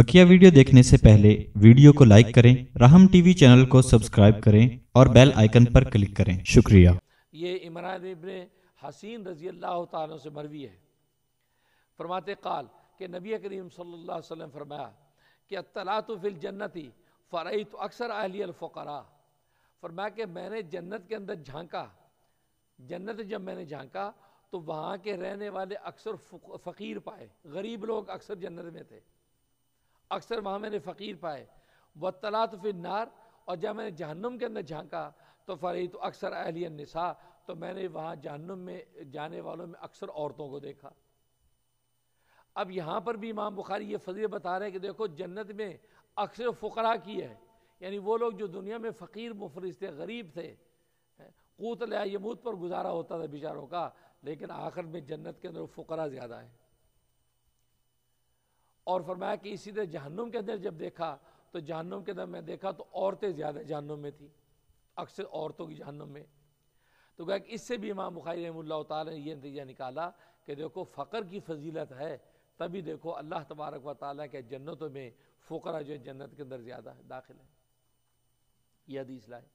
बकिया video देखने से पहले वीडियो को लाइक करें, राहम टीवी चैनल को सब्सक्राइब करें और बेल आइकन पर क्लिक करें। शुक्रिया। ये इमरान इब्न हसीन रज़ी अल्लाह तआला से मरवी है। फरमाते काल कि नबी करीम सल्लल्लाहु अलैहि वसल्लम फरमाया कि अतलात फिल जन्नति फ़रई तो अक्सर अहली फ़करा। फरमाया कि मैंने जन्नत के अंदर झांका। जन्नत जब मैंने झांका तो वहाँ के रहने वाले अक्सर फ़कीर पाए, गरीब लोग अक्सर जन्नत में थे। अक्सर वहाँ मैंने फ़कीर पाए। व तलात फिर नार, और जब मैंने जहन्नुम के अंदर झांका तो फ़री तो अक्सर अहलियन निसा तो मैंने वहाँ जहन्नुम में जाने वालों में अक्सर औरतों को देखा। अब यहाँ पर भी इमाम बुखारी ये फजील बता रहे हैं कि देखो, जन्नत में अक्सर फ़करा की है। यानी वो लोग जो दुनिया में फ़कीर, मुफरस थे, गरीब थे कूत यमूत पर गुजारा होता था बेचारों का, लेकिन आखिर में जन्नत के अंदर फ़करा ज़्यादा है। और फरमाया कि इसी तरह जहन्नुम के अंदर जब देखा तो जहन्नुम के अंदर मैं देखा तो औरतें ज़्यादा जहन्नुम में थी, अक्सर औरतों की जहन्नुम में। तो कहा कि इससे भी इमाम बुखारी रहमल्ला ने यह नतीजा निकाला कि देखो फ़कर की फजीलत है, तभी देखो अल्लाह तबारक व ताली के जन्नतों में फ़करा जो है जन्नत के अंदर ज़्यादा है दाखिल है। यह हदीस लाए।